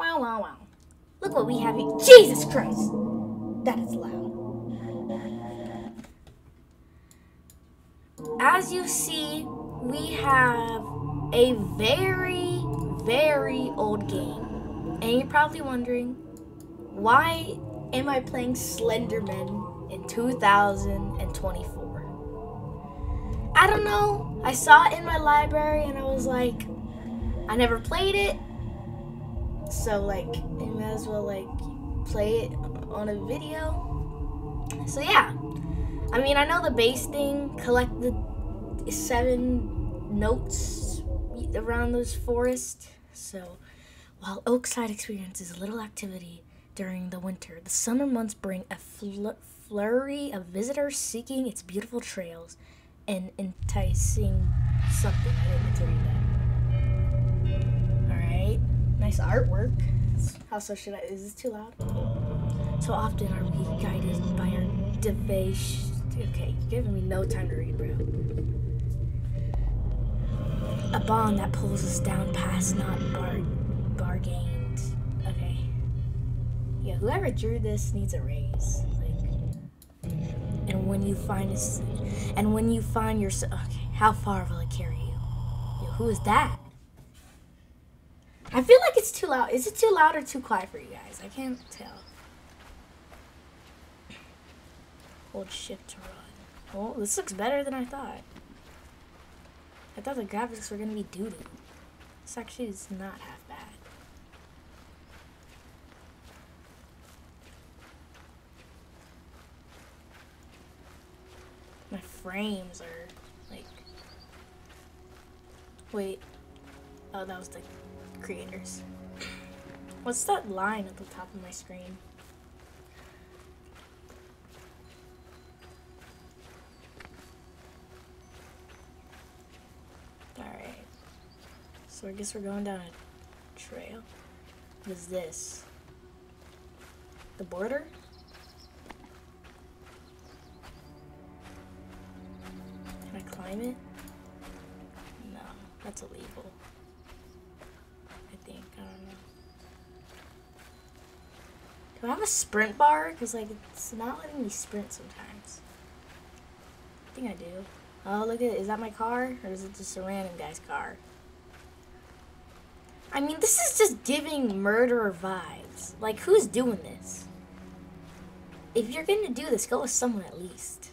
Wow, wow, wow. Look what we have here. Jesus Christ! That is loud. As you see, we have a very, very old game. And you're probably wondering, why am I playing Slenderman in 2024? I don't know. I saw it in my library and I was like, I never played it. So like, you might as well like play it on a video. So yeah. I mean, I know the base thing, collect the seven notes around those forests. So, while Oakside experiences little activity during the winter, the summer months bring a fl- flurry of visitors seeking its beautiful trails and enticing something. I didn't get to read that. Alright, nice artwork. How so should I? Is this too loud? So often are we guided by our device. Okay, you're giving me no time to read, bro a bond that pulls us down past not bar bargained. Okay. Yeah, whoever drew this needs a raise. And when you find us, and when you find yourself, okay, how far will it carry you? Yo, who is that? I feel like it's too loud. Is it too loud or too quiet for you guys? I can't tell. Hold shift to run. Oh, this looks better than I thought. I thought the graphics were gonna be doo doo. This actually is not half bad. My frames are like. Wait. Oh, that was the creators. What's that line at the top of my screen? Alright. So I guess we're going down a trail. What is this? The border? Can I climb it? Sprint bar? Because, like, it's not letting me sprint sometimes. I think I do. Oh, look at it. Is that my car? Or is it just a random guy's car? I mean, this is just giving murderer vibes. Like, who's doing this? If you're gonna do this, go with someone at least.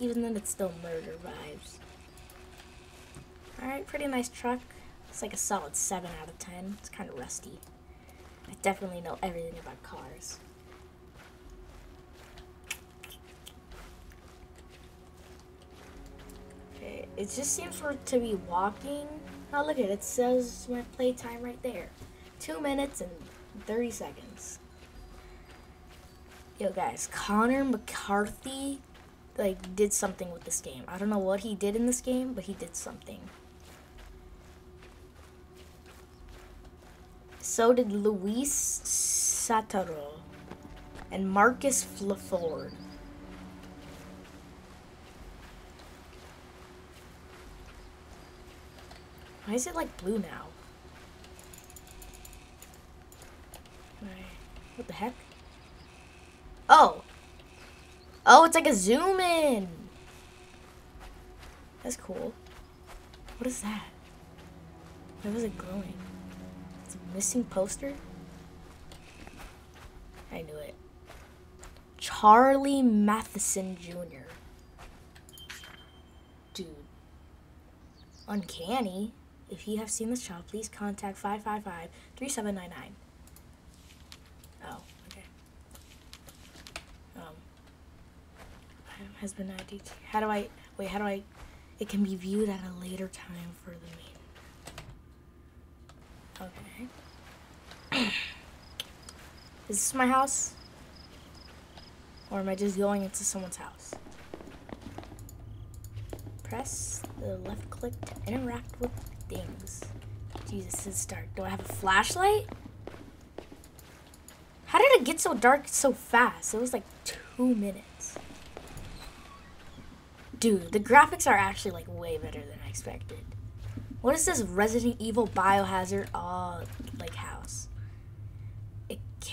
Even then, it's still murder vibes. Alright, pretty nice truck. It's like a solid 7 out of 10. It's kind of rusty. I definitely know everything about cars. Okay, it just seems for to be walking. Oh, look at it. It says my playtime right there. Two minutes and 30 seconds. Yo, guys, Connor McCarthy, like, did something with this game. I don't know what he did in this game, but he did something. So did Luis Sataro and Marcus Flaford. Why is it like blue now? What the heck? Oh! Oh, it's like a zoom in! That's cool. What is that? Why was it glowing? Missing poster? I knew it. Charlie Matheson Jr. Dude. Uncanny. If you have seen this child, please contact 555-3799. Oh, okay. Um, has been ID. How do I, wait, how do I, it can be viewed at a later time for the meeting. Okay. Is this my house? Or am I just going into someone's house? Press the left click to interact with things. Jesus, it's dark. Do I have a flashlight? How did it get so dark so fast? It was like two minutes. Dude, the graphics are actually like way better than I expected. What is this Resident Evil Biohazard uh like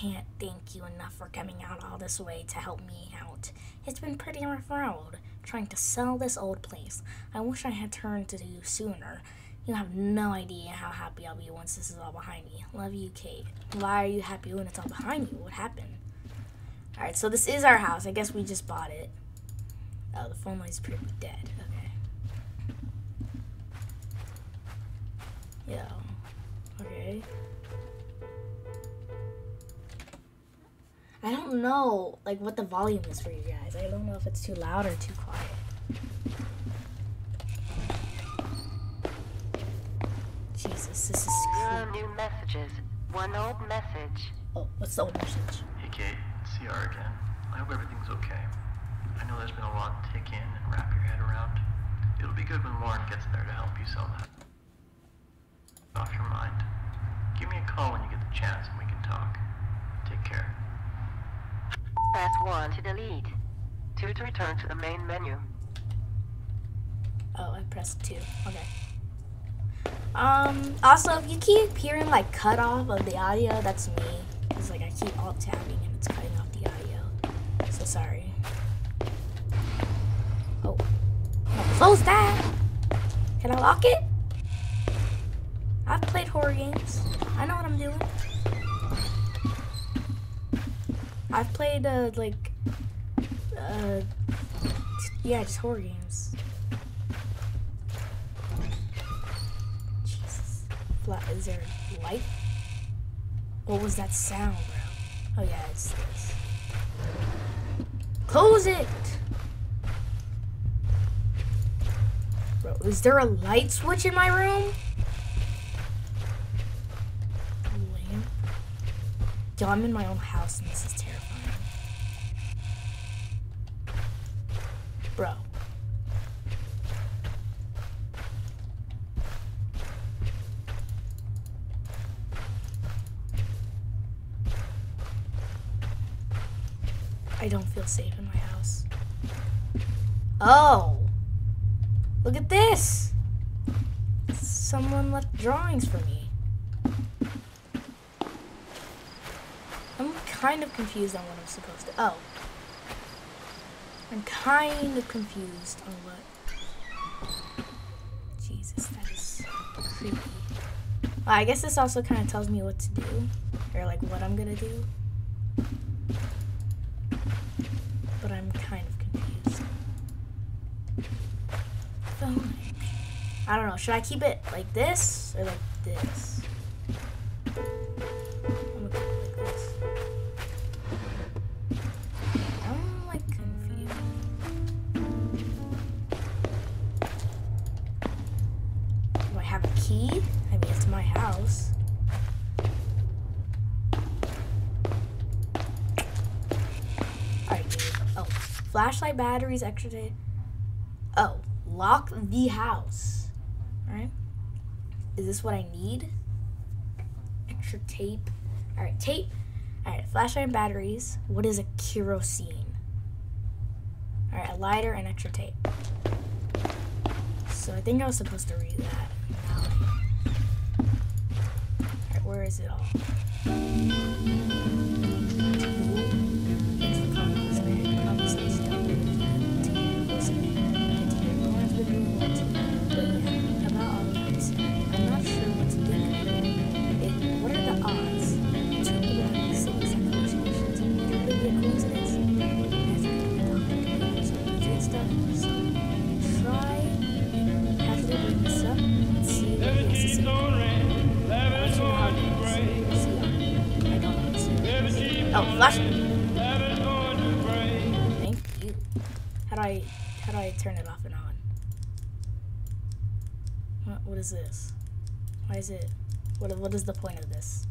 can't thank you enough for coming out all this way to help me out. It's been pretty rough road trying to sell this old place. I wish I had turned to you sooner. You have no idea how happy I'll be once this is all behind me. Love you, Kate. Why are you happy when it's all behind you? What happened? Alright, so this is our house. I guess we just bought it. Oh, the phone line's pretty dead. Okay. Yeah. Okay. I don't know, like, what the volume is for you guys. I don't know if it's too loud or too quiet. Jesus, this is creepy. new messages. One old message. Oh, what's the old message? Hey Kate, it's CR again. I hope everything's okay. I know there's been a lot to take in and wrap your head around. It'll be good when Lauren gets there to help you sell that off your mind. Give me a call when you get the chance and we can talk. Take care. Press 1 to delete. 2 to return to the main menu. Oh, I pressed two. Okay. Um. Also, if you keep hearing like cut off of the audio, that's me. Cause like I keep alt tabbing and it's cutting off the audio. So sorry. Oh. Close that. Can I lock it? I've played horror games. I know what I'm doing. I've played uh like uh yeah, just horror games. Jesus. Fla- Is there light? What was that sound, bro? Oh yeah, it's this. Close it! Bro, is there a light switch in my room? Yo, I'm in my own house and this is Bro. I don't feel safe in my house. Oh! Look at this! Someone left drawings for me. I'm kind of confused on what I'm supposed to. Oh. I'm kind of confused on what. Jesus, that is creepy. Well, I guess this also kind of tells me what to do, or like what I'm gonna do. But I'm kind of confused. I don't know. Should I keep it like this or like this? Flashlight batteries, extra tape. Oh, lock the house. Alright. Is this what I need? Extra tape. Alright, tape. Alright, flashlight and batteries. What is a kerosene? Alright, a lighter and extra tape. So I think I was supposed to read that. Alright, where is it all? Oh, flash. Thank you. How do I how do I turn it off and on? What what is this? Why is it what what is the point of this?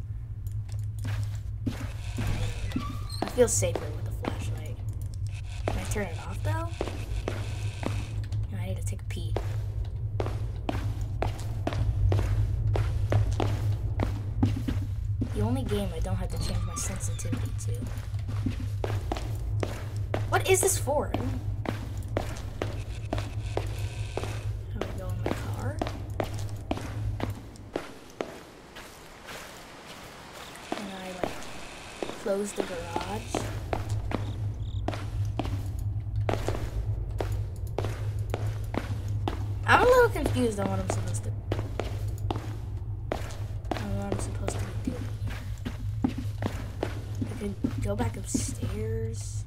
I feel safer with a flashlight turn it off though? No, I need to take a pee. The only game I don't have to change my sensitivity to. What is this for? close the garage. What I'm supposed to. Doing. I could go back upstairs.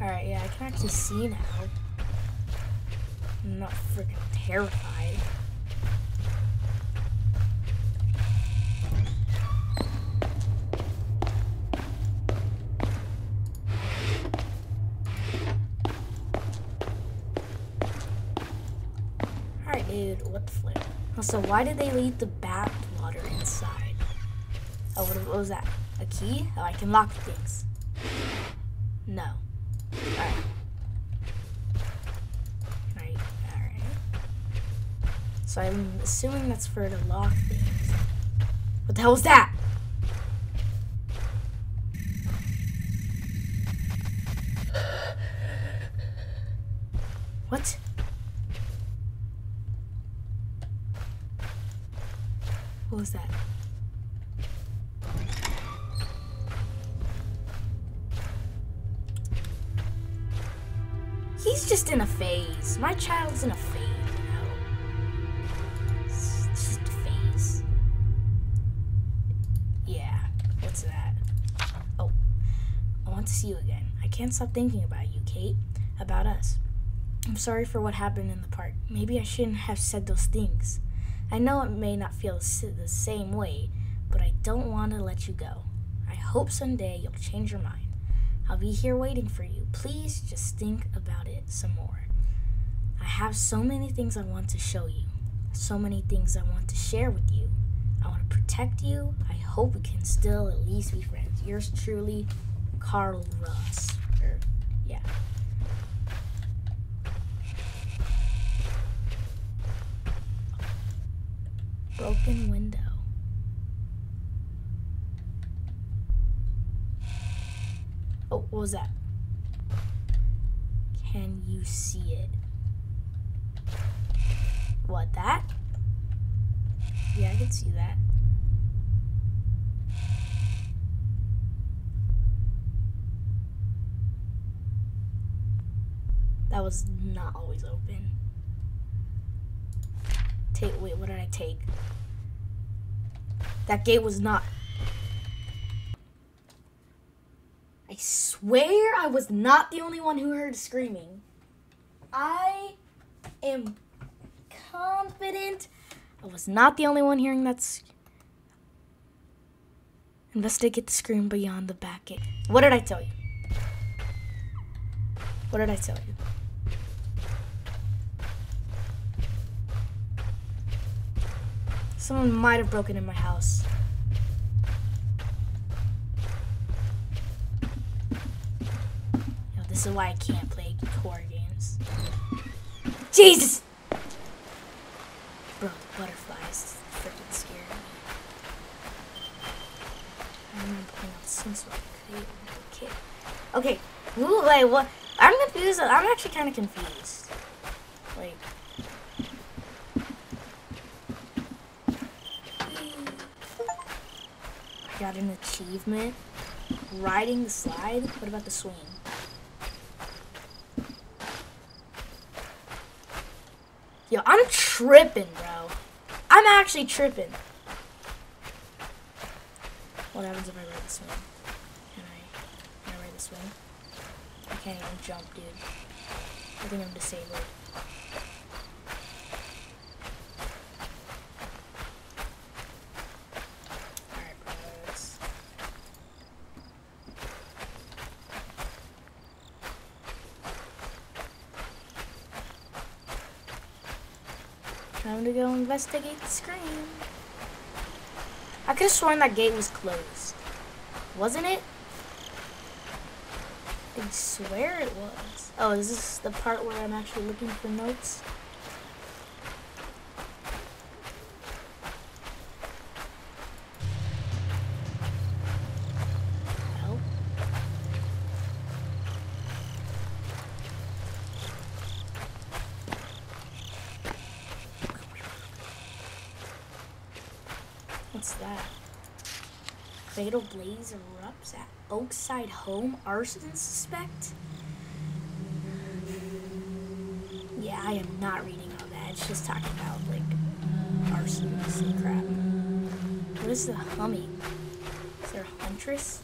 Alright, yeah, I can actually see now. I'm not freaking terrified. Also, why did they leave the bath water inside? Oh, what, what was that? A key? Oh, I can lock things. No. Alright. Right, alright. So I'm assuming that's for to lock things. What the hell was that? He's just in a phase. My child's in a phase, you know. It's just a phase. Yeah. What's that? Oh. I want to see you again. I can't stop thinking about you, Kate. About us. I'm sorry for what happened in the park. Maybe I shouldn't have said those things. I know it may not feel the same way, but I don't want to let you go. I hope someday you'll change your mind. I'll be here waiting for you. Please just think about it some more. I have so many things I want to show you, so many things I want to share with you. I want to protect you. I hope we can still at least be friends. Yours truly, Carl Ross. Or, yeah. Broken window. Oh, what was that? Can you see it? What, that? Yeah, I can see that. That was not always open. Take, wait, what did I take? That gate was not. I swear I was not the only one who heard screaming. I am confident I was not the only one hearing that. Investigate the scream beyond the back gate. What did I tell you? What did I tell you? Someone might have broken in my house. This is why I can't play horror games. Jesus! Bro, the butterflies freaking scary. I remember playing on Sims I. Okay, ooh, wait, what? I'm confused. I'm actually kind of confused. Like, I got an achievement. Riding the slide. What about the swing? Yo, I'm tripping, bro. I'm actually tripping. What happens if I ride this swing? Can I, can I ride the swing? I can't even jump, dude. I think I'm disabled. Alright, bros. Time to go investigate the screen. I could have sworn that gate was closed. Wasn't it? I swear it was. Oh, is this the part where I'm actually looking for notes? Well. What's that? Fatal blaze erupts at Oakside home. Arson suspect? Yeah, I am not reading all that. It's just talking about, like, arsons and crap. What is the humming? Is there a huntress?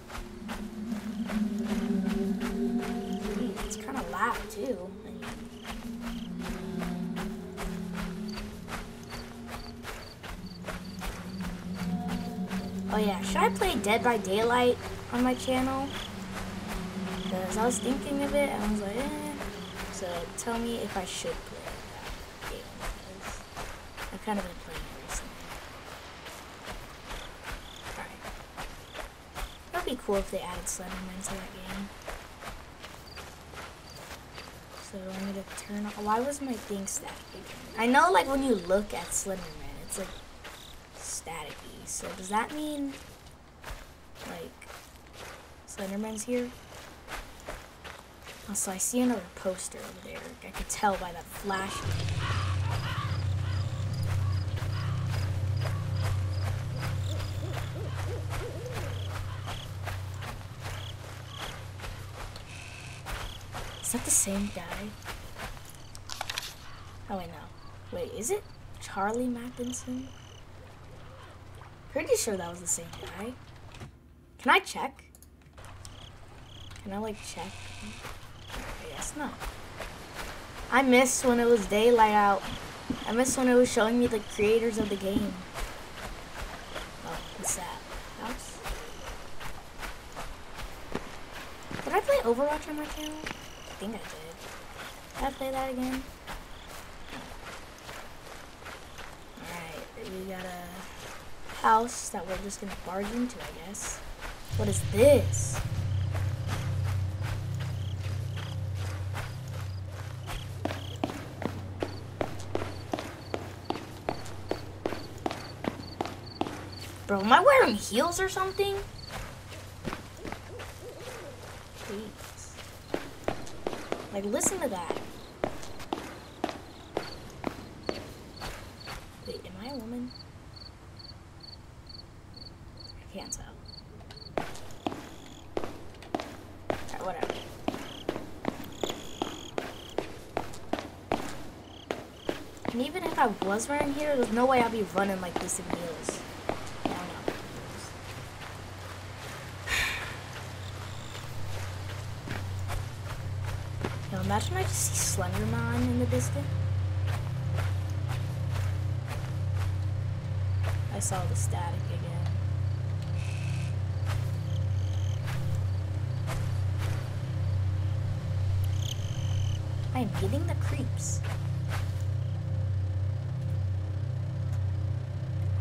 Ooh, it's kind of loud, too. Oh yeah, should I play Dead by Daylight on my channel? Because I was thinking of it and I was like, eh. So tell me if I should play that game. I've kind of been playing it recently. Alright. That'd be cool if they added Slenderman to that game. So I'm gonna turn off. Why was my thing static? I know like when you look at Slenderman, it's like So does that mean like Slenderman's here? Oh, also, I see another poster over there. I could tell by that flash. Is that the same guy? Oh, wait, no. Wait, is it Charlie Matheson? Pretty sure that was the same guy. Can I check? Can I, like, check? I guess not. I missed when it was daylight out. I missed when it was showing me the creators of the game. Oh, what's that? Did I play Overwatch on my channel? I think I did. Did I play that again? Alright, we got a house that we're just gonna barge into, I guess. What is this? Bro, am I wearing heels or something? Please. Like, listen to that. Wait, am I a woman? I can't tell. Alright, whatever. And even if I was wearing here, there's no way I'd be running like this in heels. Now imagine I just see Slenderman in the distance. I saw the static again. I am getting the creeps.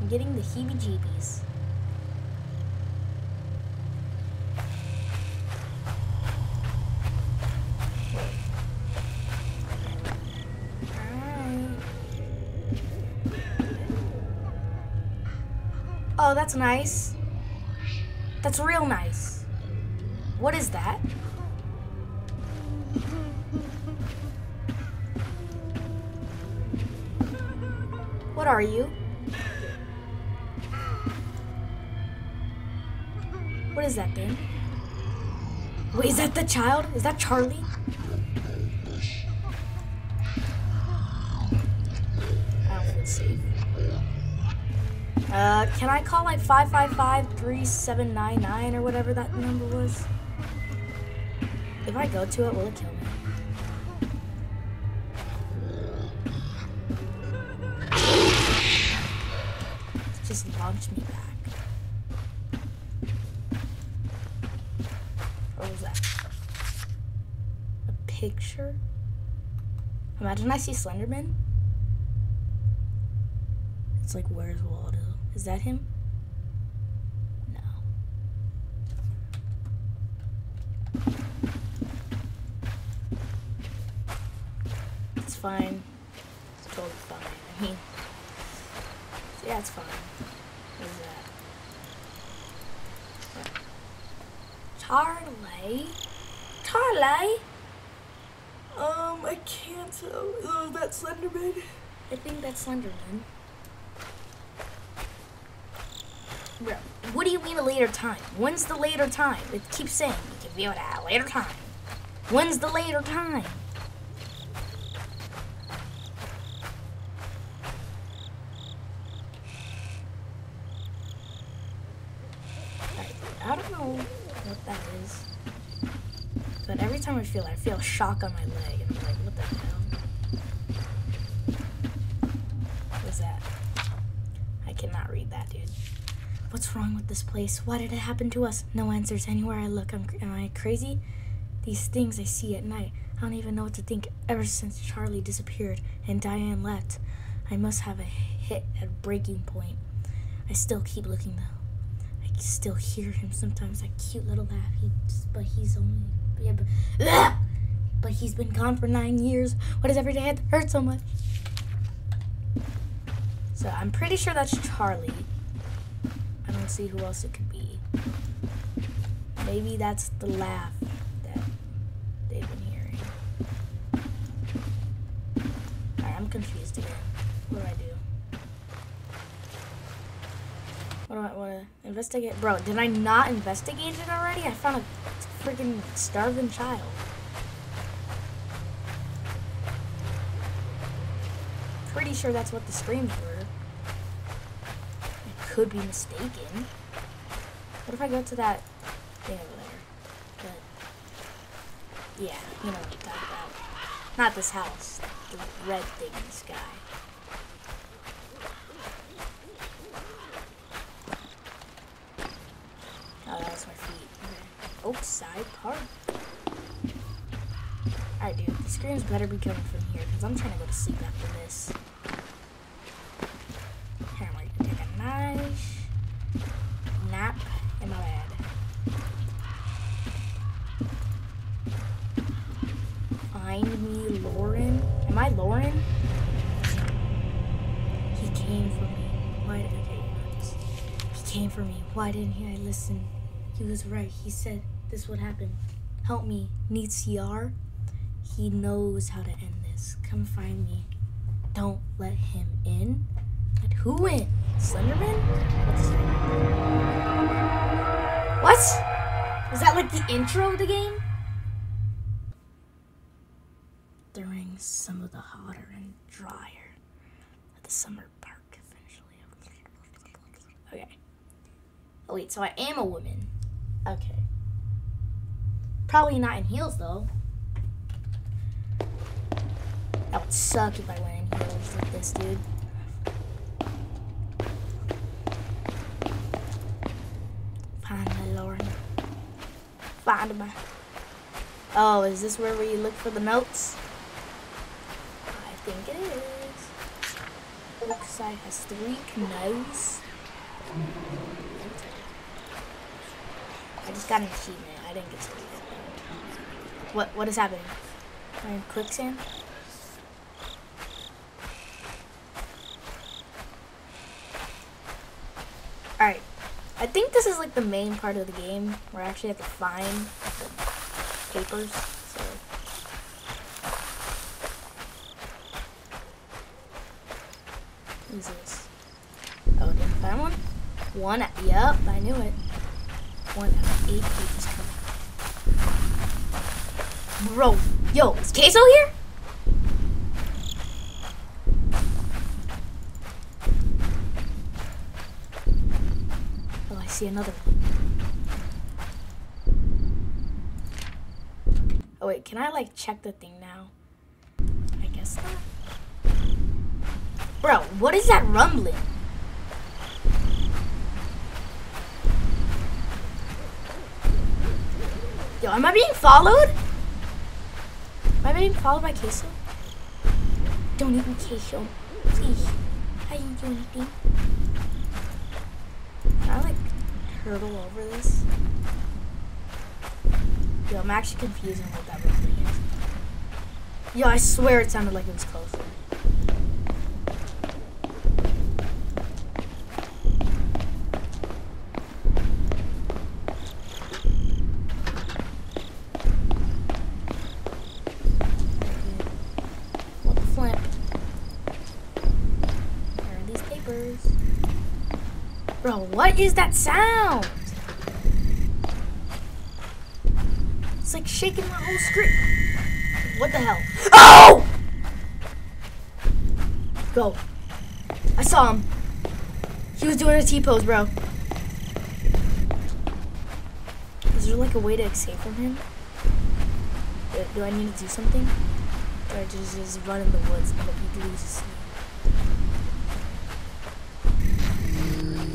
I'm getting the heebie-jeebies. Oh, that's nice. That's real nice. What is that? What are you? Wait, is that the child? Is that Charlie? Uh, can I call like 555-3799 or whatever that number was? If I go to it, will it kill me? Just launch me picture? Imagine I see Slenderman. It's like, where's Waldo? Is that him? No. It's fine. It's totally fine. I mean, yeah, it's fine. What is that? Charlie? Charlie? Um, I can't tell. Oh, that's Slenderman. I think that's Slenderman. Bro, what do you mean a later time? When's the later time? It keeps saying you can it at a later time. When's the later time? I, I don't know what that is. But every time I feel I feel a shock on my leg. And I'm like, what the hell? What's that? I cannot read that, dude. What's wrong with this place? Why did it happen to us? No answers anywhere I look. I'm, am I crazy? These things I see at night. I don't even know what to think. Ever since Charlie disappeared and Diane left, I must have a hit at breaking point. I still keep looking though. I still hear him sometimes. That cute little laugh. He, but he's only. Yeah, but, but he's been gone for nine years. Why does every day have to hurt so much? So I'm pretty sure that's Charlie. I don't see who else it could be. Maybe that's the laugh that they've been hearing. Alright, I'm confused again. What do I do? What do I want to investigate? Bro, did I not investigate it already? I found a freaking starving child. Pretty sure that's what the screams were. I could be mistaken. What if I go to that thing over there? The, yeah, you know what I'm talking about. Not this house. The red thing in the sky. Oh, that was my feet. Okay. Oak Side Park. Alright, dude. The screams better be coming from here, because I'm trying to go to sleep after this. Here, I'm gonna take a nice nap in my bed. Find me, Lauren. Am I Lauren? He came for me. Why did okay, he came for me? Why didn't he? I listen? He was right. He said this would happen. Help me. Need CR? He knows how to end this. Come find me. Don't let him in. Let who in? Slenderman? What? That like the intro of the game? During some of the hotter and drier at the summer park. Okay. Oh wait, so I am a woman. Okay. Probably not in heels though. That would suck if I went in heels like this, dude. Find my Lauren. Find my. Oh, is this where we look for the notes? I think it is. Looks like has three notes. I just got an achievement. I didn't get to read it. What what is happening? Am I in quicksand? Alright. I think this is like the main part of the game where I actually have to find the papers. So Who's this? Oh, did I find one? One, yep, I knew it. One eight. Bro, yo, is Queso here? Oh, I see another one. Oh wait, can I like check the thing now? I guess not. Bro, what is that rumbling? Yo, am I being followed? Being followed by Queso? Don't eat me, Queso. Please. I didn't do anything. Can I like hurdle over this? Yo, I'm actually confused on what that is. Yo, I swear it sounded like it was closer. What the flip? Where are these papers? Bro, what is that sound? It's like shaking my whole screen. What the hell? Oh! Go. I saw him. He was doing a T-pose, bro. Is there like a way to escape from him? Do, do I need to do something? Or just, just run in the woods and hope he loses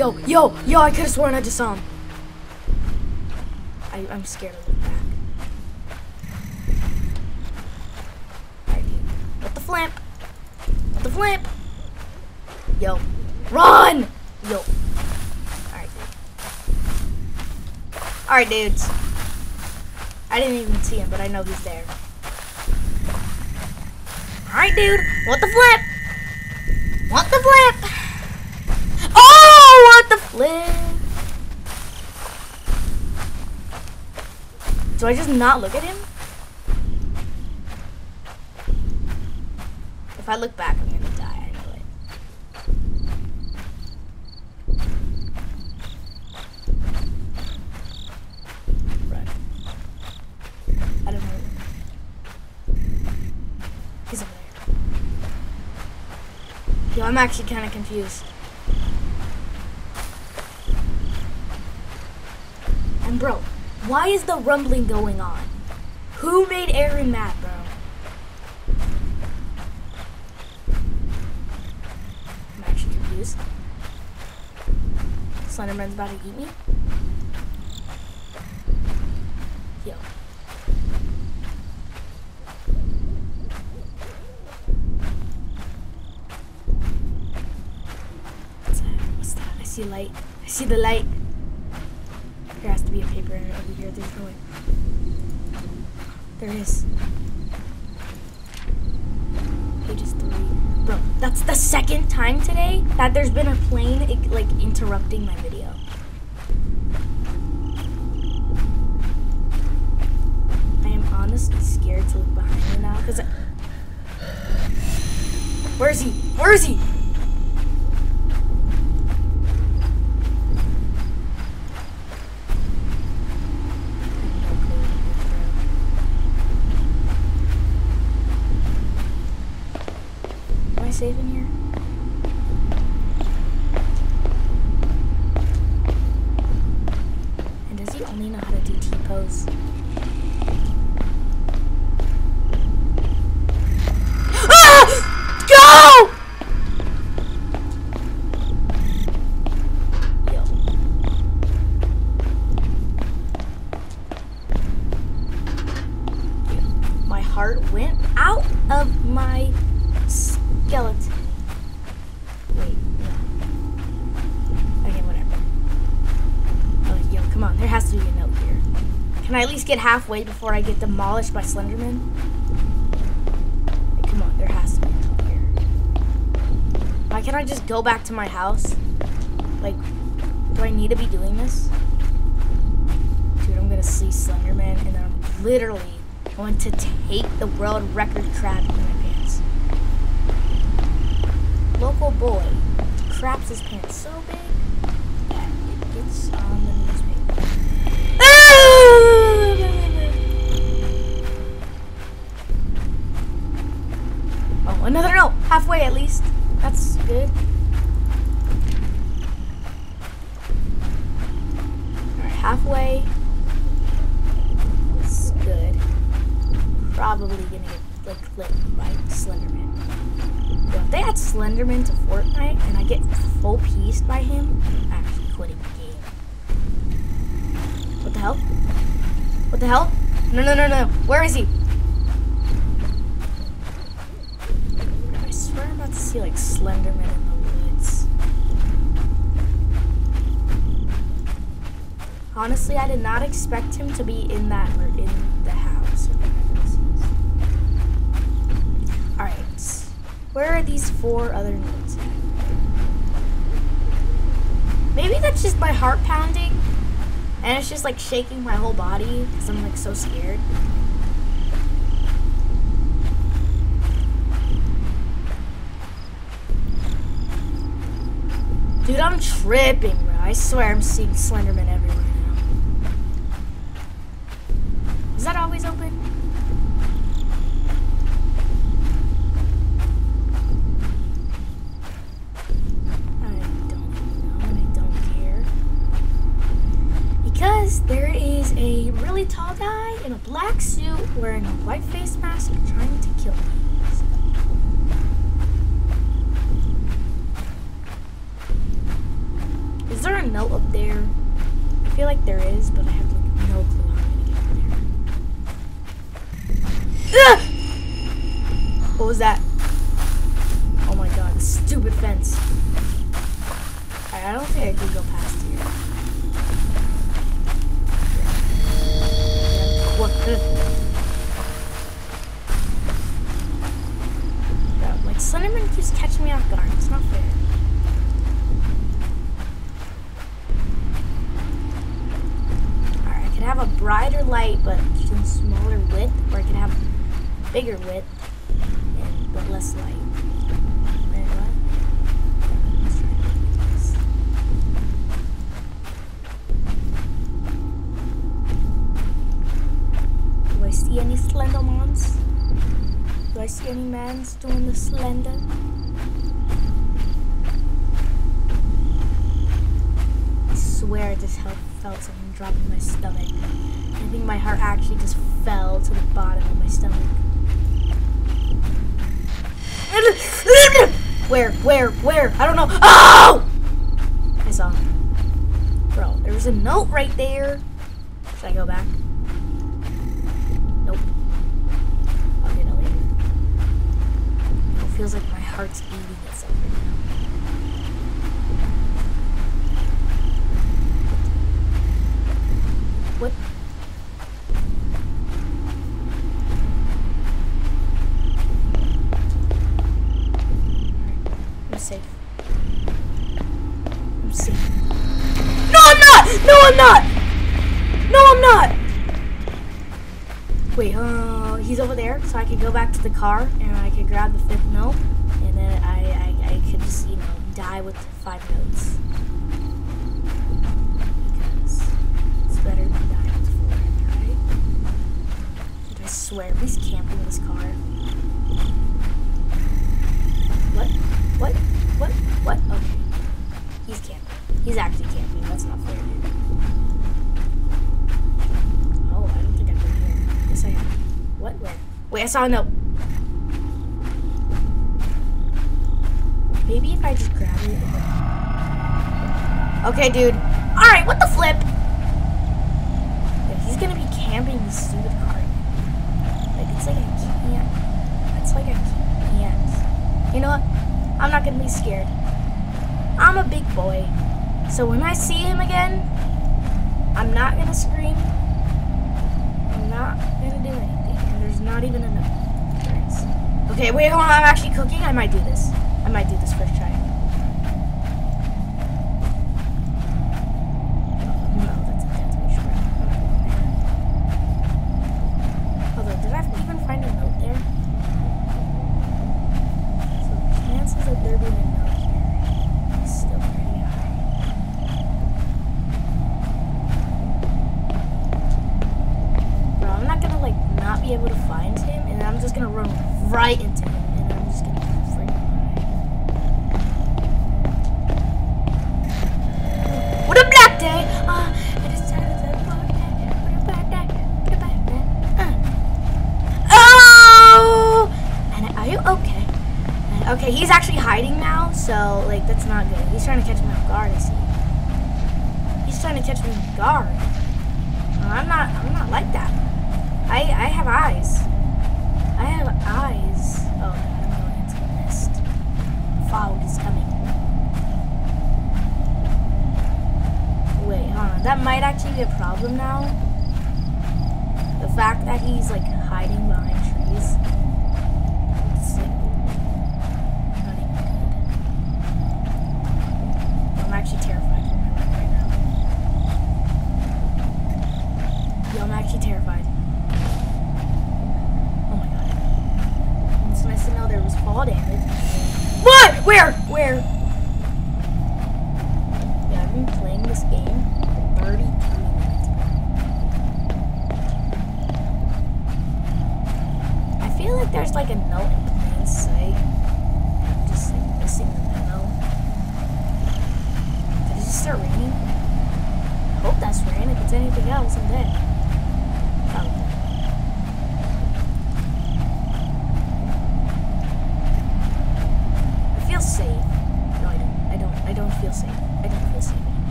Yo, yo, yo, I could have sworn I just saw him. I, I'm scared to look back. What the flamp? What the flamp? Yo. Run! Yo. Alright, dude. Alright, dudes. I didn't even see him, but I know he's there. Alright, dude. What the flip? What the flip? Oh, what the flip? Do I just not look at him? If I look back, I'm gonna die. I know it. Run. I don't know. He's over there. Yo, I'm actually kind of confused. And bro, why is the rumbling going on? Who made Aaron mad, bro? I'm actually confused. Slenderman's about to eat me. Yo. What's that? What's that? I see light. I see the light. A paper. There's no way. There is. Pages three. Bro, that's the second time today that there's been a plane like interrupting my video. Has to be a note here. Can I at least get halfway before I get demolished by Slenderman? Hey, come on, there has to be a note here. Why can't I just go back to my house? Like, do I need to be doing this? Dude, I'm gonna see Slenderman and I'm literally going to take the world record crap in my pants. Local boy craps his pants so big that it gets on the newspaper. Oh, another no, Halfway at least. That's good. Alright, halfway. It's good. Probably gonna get like clipped by Slenderman. If they add Slenderman to Fortnite and I get full pieced by him, I'm actually quitting the game. What the hell? What the hell? No, no, no, no. Where is he? I swear I'm about to see like Slenderman in the woods. Honestly, I did not expect him to be in that in the house. is. Alright. Where are these four other notes? Maybe that's just my heart pounding. And it's just like shaking my whole body because I'm like so scared. Dude, I'm tripping, bro. I swear I'm seeing Slenderman everywhere now. Is that always open? I don't know and I don't care. Because there is a really tall guy in a black suit wearing a white face mask trying to kill me. There is, but I have no clue how I'm gonna get there. Ah! What was that? Doing the slender? I swear I just felt something drop in my stomach. I think my heart actually just fell to the bottom of my stomach. Where? Where? Where? I don't know. Oh! I saw him. Bro, there was a note right there. Should I go back? Nope. I'll get it later. It feels like my heart's beating itself right now. What? I'm safe. I'm safe. No, I'm not! No, I'm not! No, I'm not! Wait, uh, he's over there, so I could go back to the car and I could grab the fifth note, and then I, I, I could just, you know, die with five notes. It's better than dying with four, right? I swear, he's camping in this car. What? What? What? What? Okay. He's camping. He's actually camping. That's not fair, dude. Wait, I saw a note. Maybe if I just grab it. Okay, dude. Alright, what the flip? Yeah, he's gonna be camping this stupid car. Like, it's like I can't. It's like I can't. You know what? I'm not gonna be scared. I'm a big boy. So when I see him again, I'm not gonna scream. I'm not gonna do Not even enough. Okay, wait, hold on. I'm actually cooking. I might do this. I might do this first try. Hiding now, so like that's not good. He's trying to catch me off guard. I see. He's trying to catch me off guard. I'm not. I'm not like that. I I have eyes. I have eyes. Oh, I'm going into the mist. Fog is coming. Wait, hold on. That might actually be a problem now. The fact that he's like hiding behind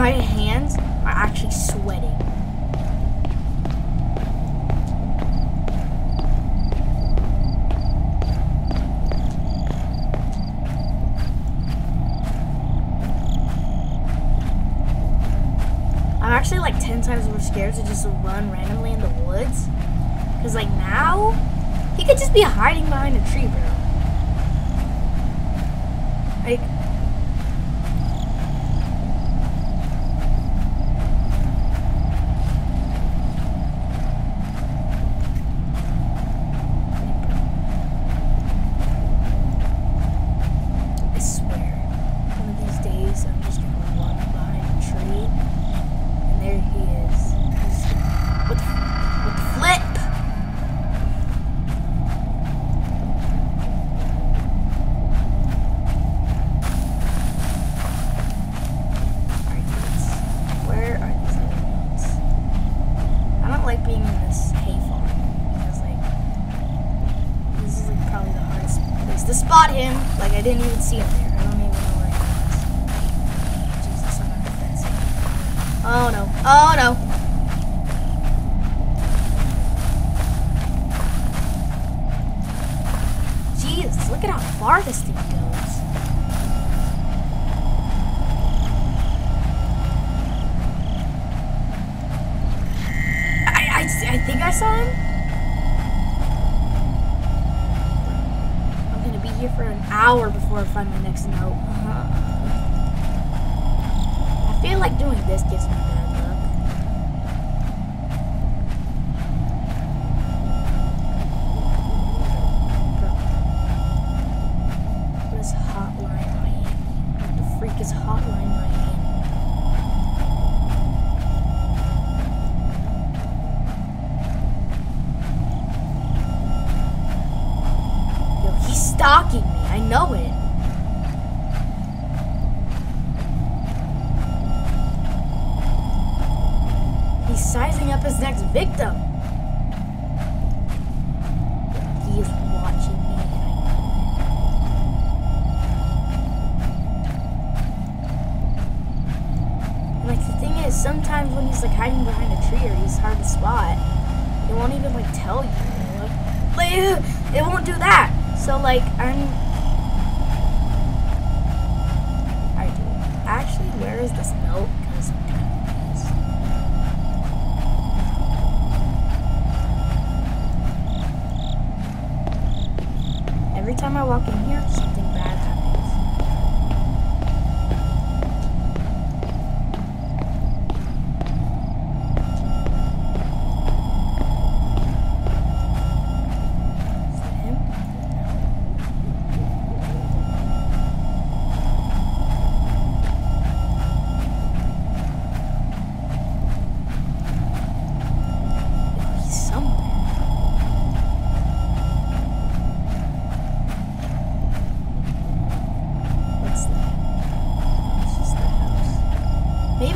my hands are actually sweating. I'm actually like 10 times more scared to just run randomly in the woods. Because like now, he could just be hiding behind a tree, bro.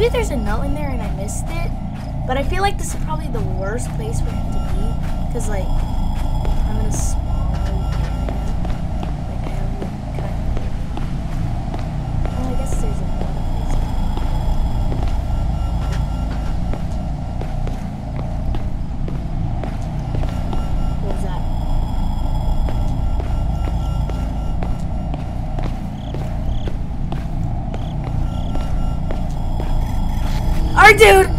Maybe there's a note in there and I missed it. But I feel like this is probably the worst place for him to be. Because, like, dude!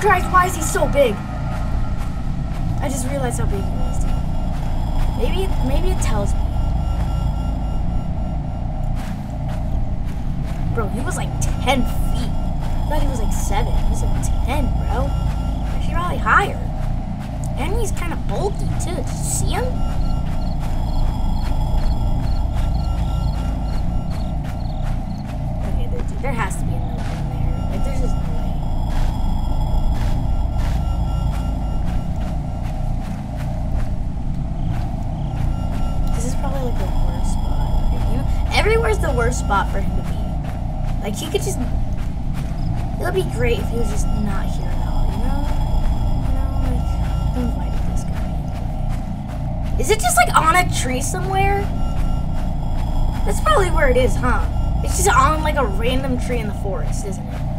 Christ! Why is he so big? I just realized how big he. Dude. Maybe, maybe it tells me. Spot for him to be. Like, he could just. It would be great if he was just not here at all, you know? You know, like, who invited this guy? Is it just like on a tree somewhere? That's probably where it is, huh? It's just on like a random tree in the forest, isn't it?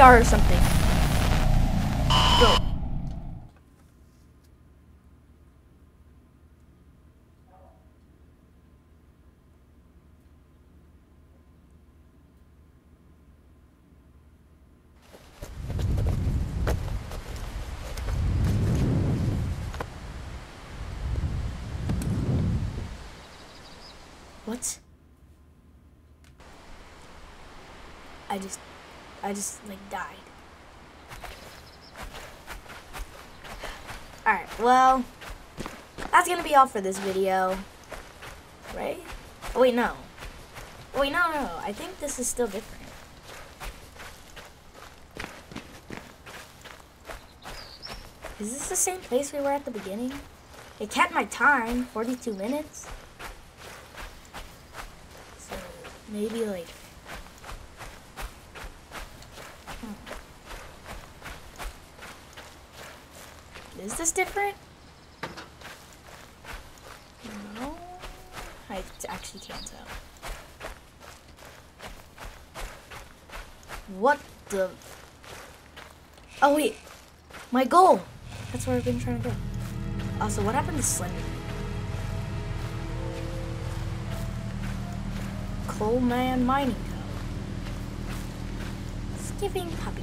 AR or something. Bro. What? I just, I just like died. Alright, well, that's gonna be all for this video. Right? Oh, wait, no. Oh, wait, no, no, no. I think this is still different. Is this the same place we were at the beginning? It kept my time, 42 minutes. So maybe like. Is this different? No. I actually can't tell. What the? Oh wait, my goal. That's where I've been trying to go. Oh, also, what happened to Slender? Coal Man Mining giving puppy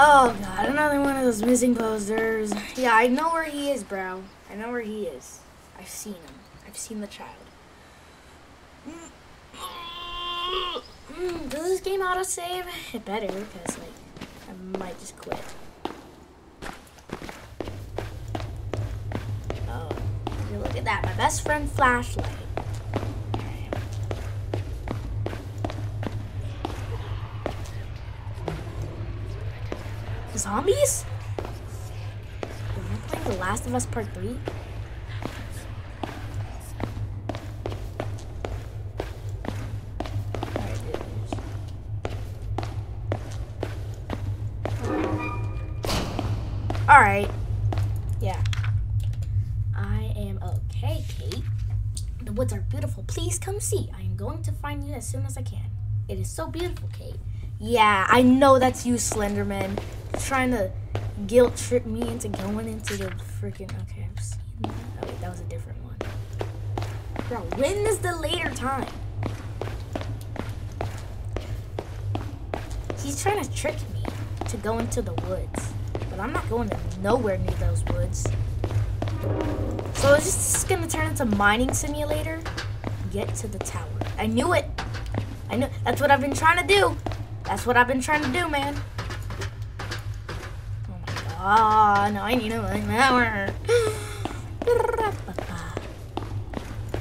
Oh god, another one of those missing posters. Yeah, I know where he is, bro. I know where he is. I've seen him. I've seen the child. Mm, Does this game autosave? It better, because, like, I might just quit. Oh, look at that. My best friend flashlight. Zombies? Are playing The Last of Us Part 3? Alright. Yeah. I am okay, Kate. The woods are beautiful. Please come see. I am going to find you as soon as I can. It is so beautiful, Kate. Yeah, I know that's you, Slenderman. Trying to guilt trip me into going into the freaking. Okay, I've seen that. Oh, wait, that was a different one. Bro, when is the later time? He's trying to trick me to go into the woods. But I'm not going to nowhere near those woods. So is this gonna turn into mining simulator? Get to the tower. I knew it. I knew that's what I've been trying to do. That's what I've been trying to do, man. Oh no, I need a tower.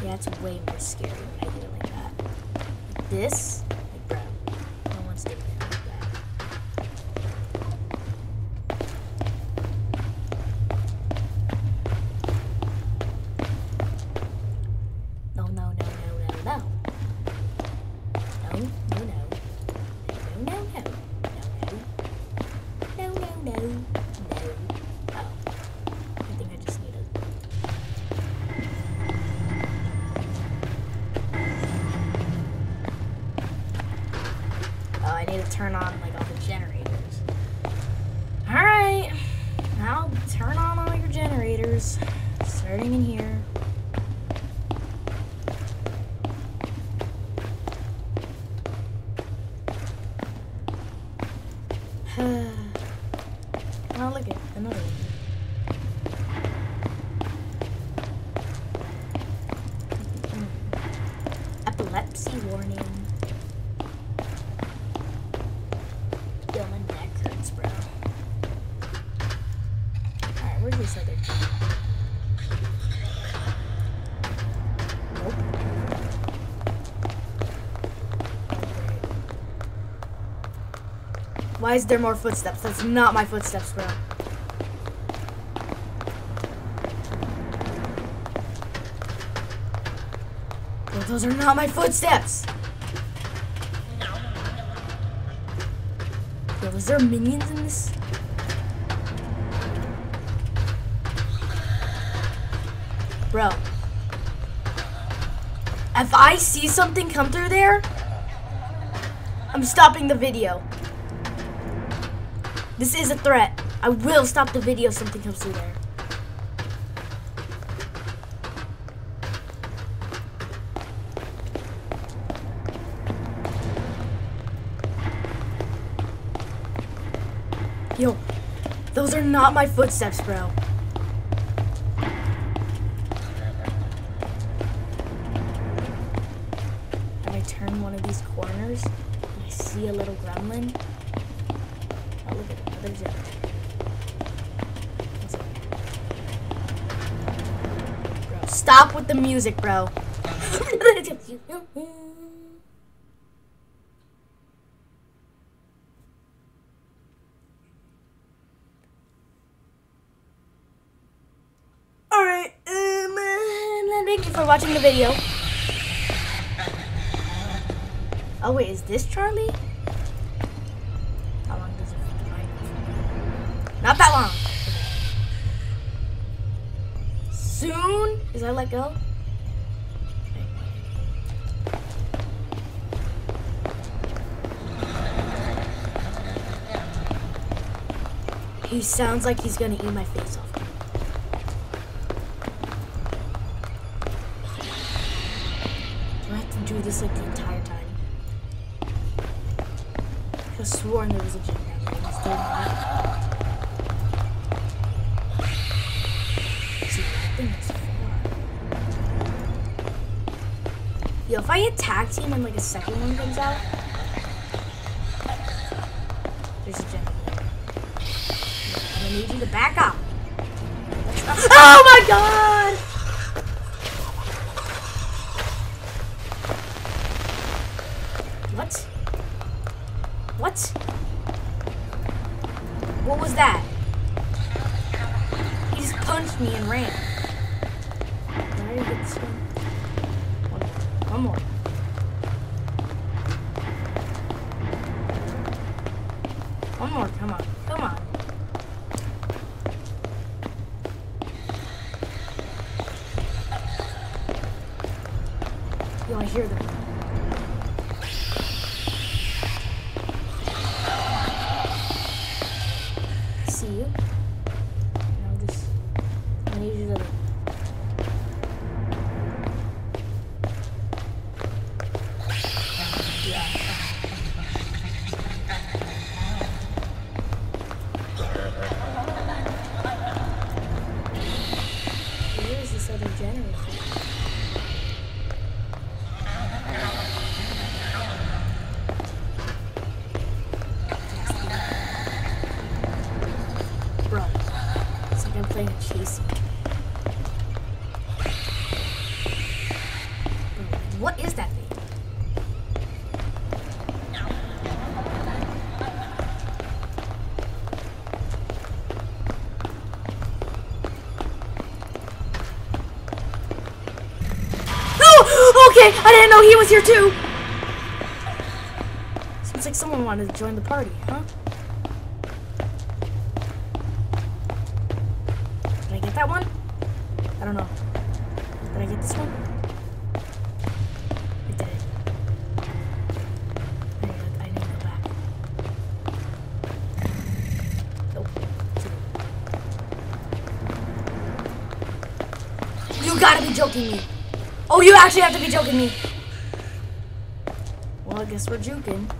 Yeah, it's way more scary when I do it like that. This, Starting in here. oh, look at another one. Epilepsy warning. Yo, my neck hurts, bro. Alright, where's this other kid? Nope. Why is there more footsteps? That's not my footsteps, bro. Bro, those are not my footsteps. Yo, is there minions in this? Bro. If I see something come through there, I'm stopping the video. This is a threat. I will stop the video if something comes through there. Yo, those are not my footsteps, bro. Music, bro. Alright, um, uh, thank you for watching the video. Oh wait, is this Charlie? How long does it fly? Not that long. Soon as I let go. He sounds like he's gonna eat my face off. Do I have to do this like the entire time? I could have sworn there was a gym down there. Yo, if I attack team and like a second one comes out, I'm gonna okay. I didn't know he was here too. Seems like someone wanted to join the party, huh? Did I get that one? I don't know. Did I get this one? I did. I need to, I need to go back. Nope. You gotta be joking me. Oh, you actually have to be joking me. Well, I guess we're juking.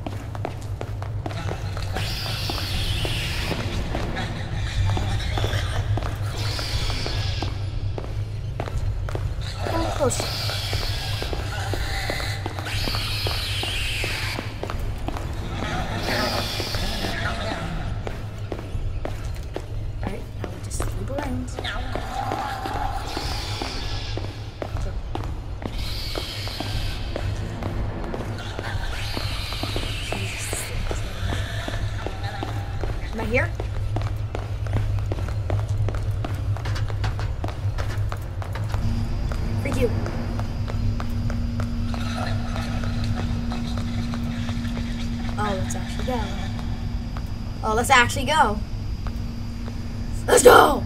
Let's actually go. Let's go!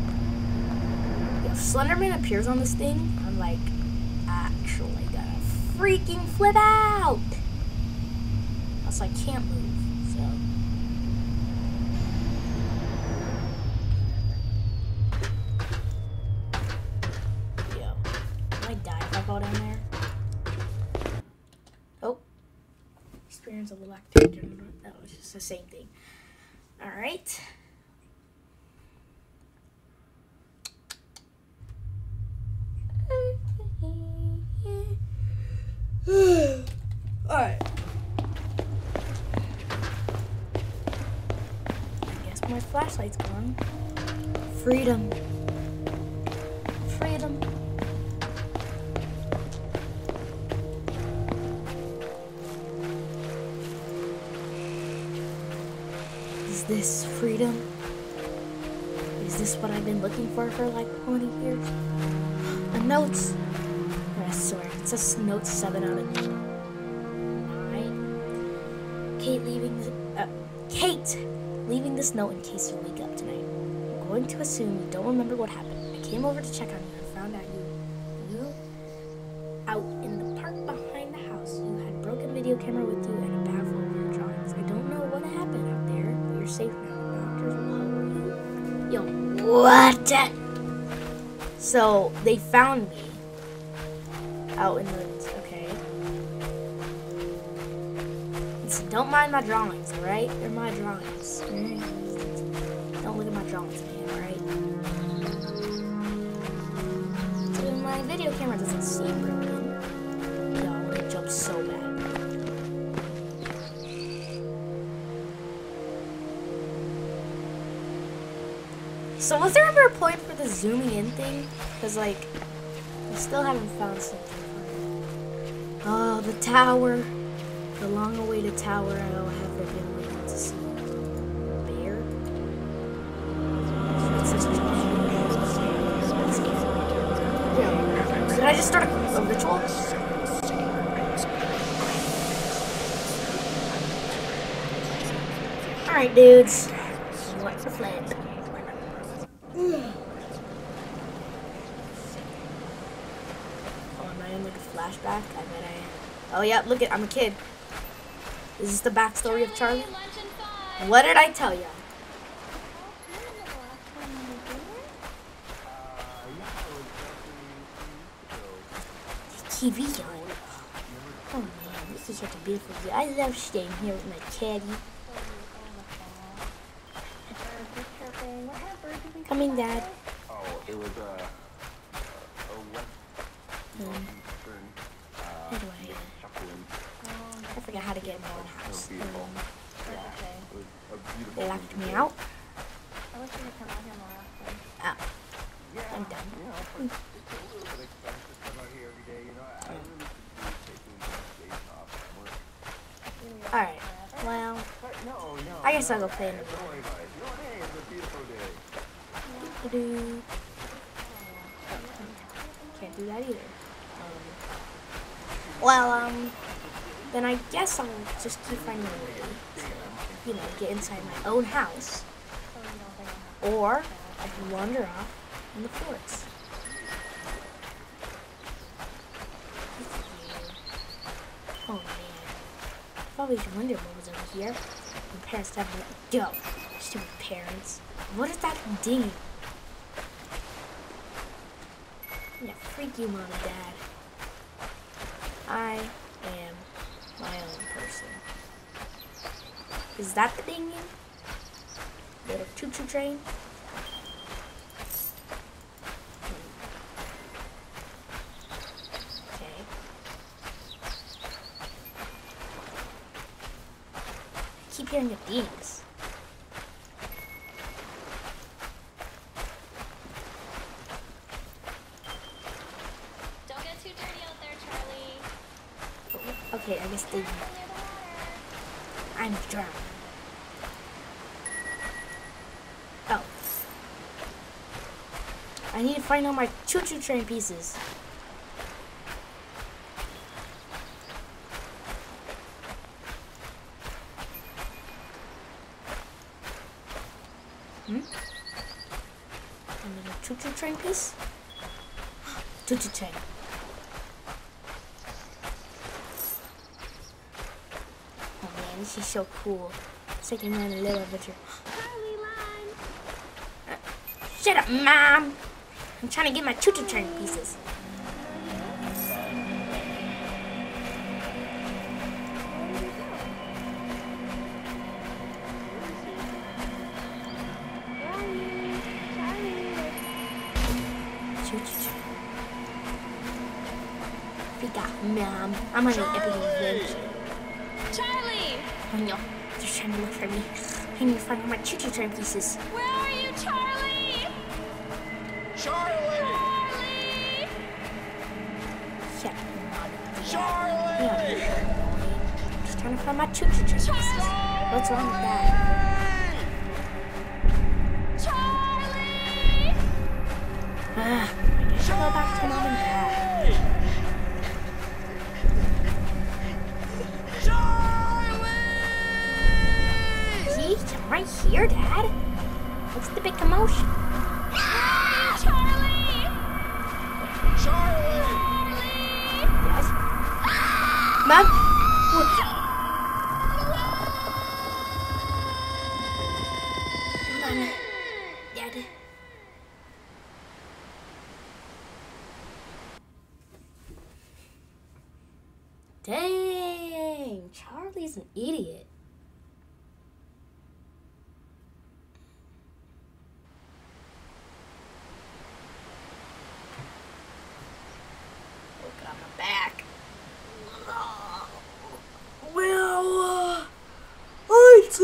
If Slenderman appears on this thing, I'm like actually gonna freaking flip out. Also, I can't move, for like 20 years? A notes. I swear, it says notes 7 out of 9. Kate leaving uh, Kate leaving this note in case you wake up tonight. I'm going to assume you don't remember what happened. I came over to check on you and found out you you out in the park behind the house. You had broken video camera with you and a bag full of your drawings. I don't know what happened out there, but you're safe now. Doctors will help you. Yo, what? So they found me out in the woods, okay. So don't mind my drawings, alright? They're my drawings. Don't look at my drawings, man, alright? So my video camera doesn't seem broken. No, I want to jump so bad. So was there ever a point for the zooming in thing? Because like, I still haven't found something for. Oh, the tower. The long-awaited tower I don't have been waiting to see. Bear? Did I just start a ritual? Alright, dudes. What's the plan? Oh, am I in like a flashback? I bet I am. Oh yeah, look at I'm a kid. Is this the backstory of Charlie? What did I tell you? TV on. Oh man, this is such a beautiful view. I love staying here with my caddy. Coming, Dad. Oh, it was uh, a western, uh, How do I? shuffling. I forgot how to get in my own house. beautiful. Um, It was a beautiful. they locked me day. out. I wish you could come out here more often. Ah, Yeah, I'm done. you know, but it's a little bit expensive to come out here every day. You know, I I really should be taking days off from work. all right. Well, But no, no. I guess I'll go play in the Don't worry about it. You know, hey, it's a beautiful day. doo-doo. can't do that either. Um, well, um, then I guess I'll just keep finding a way to, you know, get inside my own house, or I can wander off in the forest. Oh man, I've always wondered what was over here. Parents never let me go. Stupid parents. What is that ding? Yeah, freak you, mom and dad. I am my own person. Is that the dinging? Little choo-choo train? Okay. I keep hearing the dings. Don't get too dirty out there, Charlie. Okay, I guess they. Near the water. I'm drowning. Oh. I need to find all my choo-choo train pieces. Hmm? Another choo-choo train piece? Oh man, this is so cool. It's like a little adventure. Shut up, Mom! I'm trying to get my choo-choo train pieces. Pick up, Mom. I'm on an epic adventure. Charlie, I know. They're trying to look for me. I need to find my choo-choo train pieces. where are you, Charlie? Charlie! Charlie. Shut up, Mom. Charlie! Yeah, just trying to find my choo-choo train pieces. What's wrong with that? Charlie. Ah, I guess I'll go back to Mom and Dad.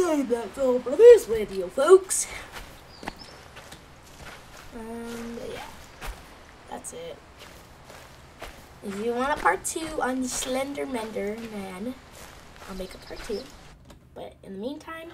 Say that's all for this video, folks. Um, yeah, that's it. If you want a part two on the Slender Mender Man, I'll make a part two. But in the meantime.